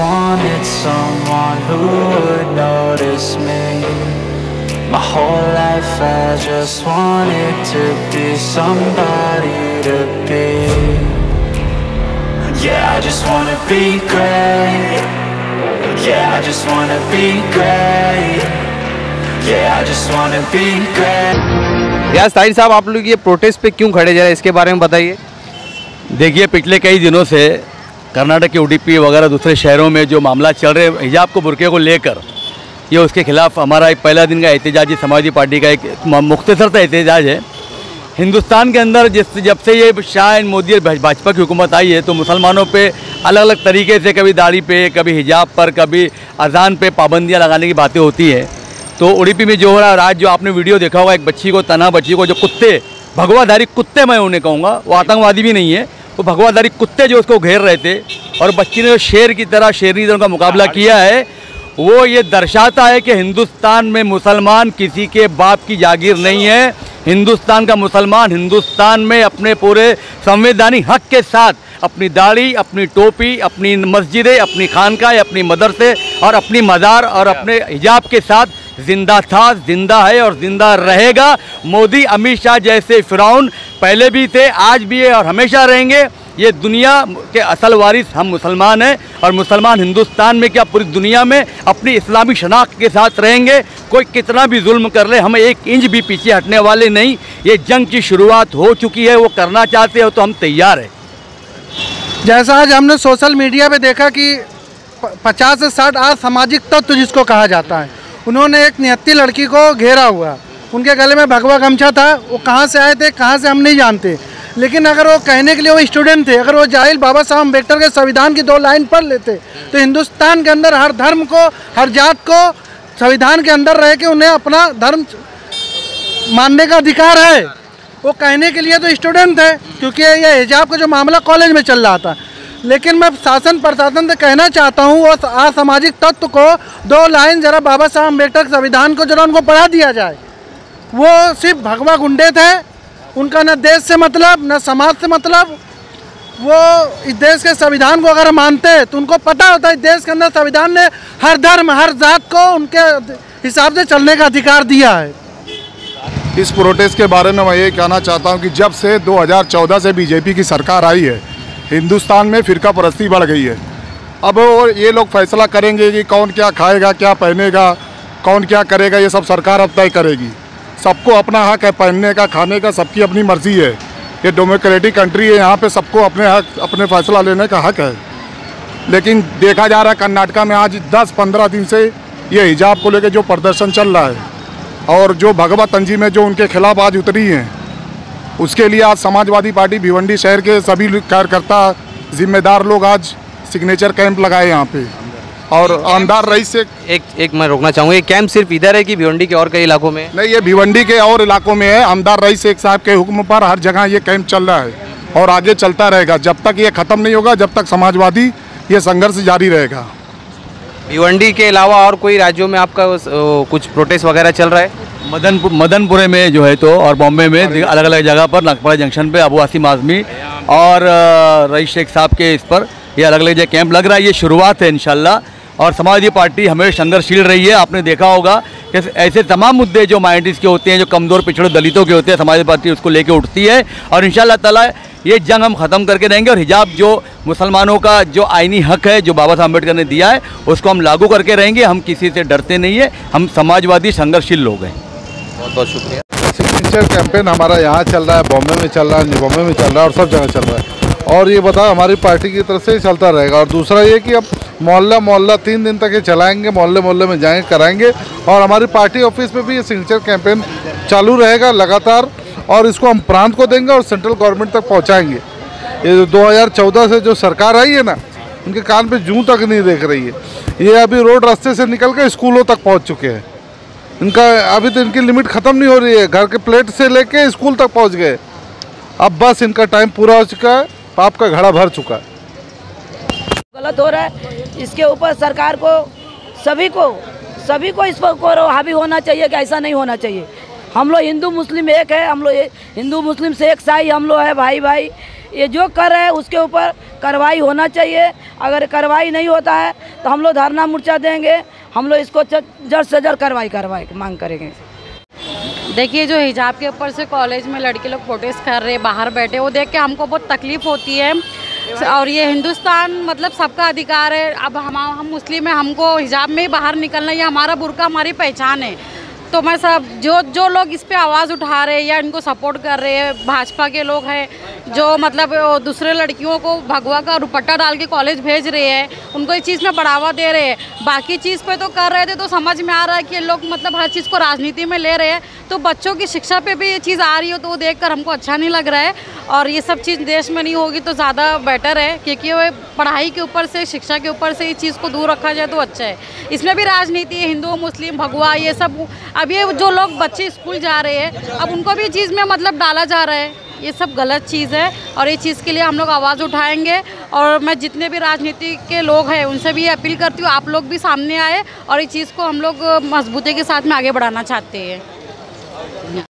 wanted someone who would notice me My whole life I just wanted to be somebody to be Yeah, I just wanna be great Yeah, I just wanna be great Yeah, I just wanna be great यार साहिर साहब आप लोग ये protest पे क्यों खड़े जा रहे हैं इसके बारे में बताइए देखिए पिछले कई दिनों से कर्नाटक के उडुपी वगैरह दूसरे शहरों में जो मामला चल रहे हिजाब को बुरके को लेकर, ये उसके खिलाफ हमारा एक पहला दिन का एहतजाजी समाजवादी पार्टी का एक मुख्तसर सा एहतजाज है। हिंदुस्तान के अंदर जिस, जब से ये शाह एंड मोदी भाजपा की हुकूमत आई है तो मुसलमानों पे अलग अलग तरीके से कभी दाढ़ी पे, कभी हिजाब पर, कभी अजान पे पाबंदियाँ लगाने की बातें होती है। तो उड़ीपी में जो हो रहा है आज जो आपने वीडियो देखा होगा, एक बच्ची को तना बच्ची को, जो कुत्ते, भगवाधारी कुत्ते मैं उन्हें कहूँगा, वो आतंकवादी भी नहीं है। वो भगवादारी कुत्ते जो उसको घेर रहे थे और बच्ची ने जो शेर की तरह शेरनी तरह का मुकाबला किया है वो ये दर्शाता है कि हिंदुस्तान में मुसलमान किसी के बाप की जागीर नहीं है। हिंदुस्तान का मुसलमान हिंदुस्तान में अपने पूरे संवैधानिक हक के साथ अपनी दाढ़ी अपनी टोपी अपनी मस्जिदें अपनी खानका अपनी मदरसे और अपनी मज़ार और अपने हिजाब के साथ ज़िंदा था, ज़िंदा है और ज़िंदा रहेगा। मोदी, अमित शाह जैसे फिरौन पहले भी थे, आज भी है और हमेशा रहेंगे। ये दुनिया के असल वारिस, हम मुसलमान हैं और मुसलमान हिंदुस्तान में क्या पूरी दुनिया में अपनी इस्लामी शनाख्त के साथ रहेंगे? कोई कितना भी जुल्म कर ले, हम एक इंच भी पीछे हटने वाले नहीं। ये जंग की शुरुआत हो चुकी है, वो करना चाहते हो तो हम तैयार हैं। जैसा आज हमने सोशल मीडिया पे देखा कि पचास से साठ असामाजिक तत्व जिसको कहा जाता है उन्होंने एक निहत्ती लड़की को घेरा हुआ। उनके गले में भगवा गमछा था। वो कहाँ से आए थे, कहाँ से हम नहीं जानते। लेकिन अगर वो कहने के लिए वो स्टूडेंट थे, अगर वो जाहिल बाबा साहब अंबेडकर के संविधान की दो लाइन पढ़ लेते तो हिंदुस्तान के अंदर हर धर्म को, हर जात को संविधान के अंदर रह के उन्हें अपना धर्म मानने का अधिकार है। वो कहने के लिए तो स्टूडेंट थे, क्योंकि ये हिजाब का जो मामला कॉलेज में चल रहा था। लेकिन मैं शासन प्रशासन से कहना चाहता हूँ वो असामाजिक तत्व को दो लाइन जरा बाबा साहब अंबेडकर संविधान को जरा उनको पढ़ा दिया जाए। वो सिर्फ़ भगवा गुंडे थे, उनका न देश से मतलब न समाज से मतलब। वो इस देश के संविधान को अगर मानते हैं तो उनको पता होता है इस देश के अंदर संविधान ने हर धर्म, हर जात को उनके हिसाब से चलने का अधिकार दिया है। इस प्रोटेस्ट के बारे में मैं ये कहना चाहता हूँ कि जब से 2014 से बीजेपी की सरकार आई है हिंदुस्तान में फ़िरका परस्ती बढ़ गई है। अब ये लोग फैसला करेंगे कि कौन क्या खाएगा, क्या पहनेगा, कौन क्या करेगा, ये सब सरकार अब तय करेगी। सबको अपना हक है, पहनने का, खाने का, सबकी अपनी मर्ज़ी है। ये डेमोक्रेटिक कंट्री है, यहाँ पे सबको अपने हक, अपने फैसला लेने का हक है। लेकिन देखा जा रहा है, कर्नाटका में आज 10-15 दिन से ये हिजाब को लेकर जो प्रदर्शन चल रहा है, और जो भगवत तंजीमें जो उनके खिलाफ आज उतरी हैं उसके लिए आज समाजवादी पार्टी भिवंडी शहर के सभी कार्यकर्ता जिम्मेदार लोग आज सिग्नेचर कैंप लगाए यहाँ पे। और आमदार रईस से एक एक मैं रोकना चाहूँगा ये कैंप सिर्फ़ इधर है कि भिवंडी के और कई इलाकों में? नहीं ये भिवंडी के और इलाकों में है। आमदार रईस शेख साहब के हुक्म पर हर जगह ये कैंप चल रहा है और आगे चलता रहेगा। जब तक ये ख़त्म नहीं होगा जब तक समाजवादी ये संघर्ष जारी रहेगा। भिवंडी के अलावा और कोई राज्यों में आपका कुछ प्रोटेस्ट वगैरह चल रहा है? मदनपुर मदनपुरे में जो है तो और बॉम्बे में अलग अलग जगह पर नागपुरा जंक्शन पे अबू आसिम आजमी और रईस शेख साहब के इस पर ये अलग अलग जगह कैंप लग रहा है। ये शुरुआत है इनशाला और समाजवादी पार्टी हमेशा संघर्षशील रही है। आपने देखा होगा कि ऐसे तमाम मुद्दे जो माइनॉरिटीज़ के होते हैं जो कमज़ोर पिछड़े दलितों के होते हैं समाजवादी पार्टी उसको लेके उठती है और इन ताला ये जंग हम ख़त्म करके रहेंगे और हिजाब जो मुसलमानों का जो आइनी हक है जो बाबा साहब अंबेडकर ने दिया है उसको हम लागू करके रहेंगे। हम किसी से डरते नहीं है। हम समाजवादी संघर्षशील लोग हैं। बहुत बहुत शुक्रिया। सिग्नेचर कैंपेन हमारा यहाँ चल रहा है बॉम्बे में चल रहा है बॉम्बे में चल रहा है और सब जगह चल रहा है। और ये बताओ, हमारी पार्टी की तरफ़ से ही चलता रहेगा। और दूसरा ये कि अब मोहल्ला मोहल्ला तीन दिन तक ये चलाएँगे, मोहल्ले मोहल्ले में जाएँगे कराएँगे। और हमारी पार्टी ऑफ़िस में भी ये सिग्नेचर कैंपेन चालू रहेगा लगातार। और इसको हम प्रांत को देंगे और सेंट्रल गवर्नमेंट तक पहुँचाएँगे। ये जो 2014 से जो सरकार आई है ना, उनके कान पे जूं तक नहीं देख रही है। ये अभी रोड रास्ते से निकल के स्कूलों तक पहुँच चुके हैं। इनका अभी तो इनकी लिमिट ख़त्म नहीं हो रही है। घर के प्लेट से लेके स्कूल तक पहुँच गए। अब बस इनका टाइम पूरा हो चुका है। पाप का घड़ा भर चुका है। गलत हो रहा है। इसके ऊपर सरकार को, सभी को सभी को इस पर हावी होना चाहिए कि ऐसा नहीं होना चाहिए। हम लोग हिंदू मुस्लिम एक है, हम लोग हिंदू मुस्लिम से एक साई हम लोग है, भाई भाई। ये जो कर रहे हैं, उसके ऊपर कार्रवाई होना चाहिए। अगर कार्रवाई नहीं होता है तो हम लोग धरना मोर्चा देंगे। हम लोग इसको जड़ से जड़ कार्रवाई कार्रवाई मांग करेंगे। देखिए, जो हिजाब के ऊपर से कॉलेज में लड़के लोग प्रोटेस्ट कर रहे हैं बाहर बैठे, वो देख के हमको बहुत तकलीफ़ होती है। और ये हिंदुस्तान मतलब सबका अधिकार है। अब हम हम मुस्लिम हैं, हमको हिजाब में ही बाहर निकलना, ये हमारा बुरका, हमारी पहचान है। तो मैं सब, जो जो लोग इस पर आवाज़ उठा रहे हैं या इनको सपोर्ट कर रहे हैं, भाजपा के लोग हैं, जो मतलब दूसरे लड़कियों को भगवा का दुपट्टा डाल के कॉलेज भेज रहे हैं, उनको इस चीज़ में बढ़ावा दे रहे हैं। बाकी चीज़ पे तो कर रहे थे तो समझ में आ रहा है कि लोग मतलब हर चीज़ को राजनीति में ले रहे हैं। तो बच्चों की शिक्षा पे भी ये चीज़ आ रही हो तो वो देख कर हमको अच्छा नहीं लग रहा है और ये सब चीज़ देश में नहीं होगी तो ज़्यादा बेटर है, क्योंकि वो पढ़ाई के ऊपर से, शिक्षा के ऊपर से इस चीज़ को दूर रखा जाए तो अच्छा है। इसमें भी राजनीति, हिंदू, मुस्लिम, भगवा ये सब अब ये जो लोग बच्चे स्कूल जा रहे हैं, अब उनको भी चीज़ में मतलब डाला जा रहा है। ये सब गलत चीज़ है और ये चीज़ के लिए हम लोग आवाज़ उठाएँगे और मैं जितने भी राजनीति के लोग हैं, उनसे भी ये अपील करती हूँ, आप लोग भी सामने आए और इस चीज़ को हम लोग मजबूती के साथ में आगे बढ़ाना चाहते हैं।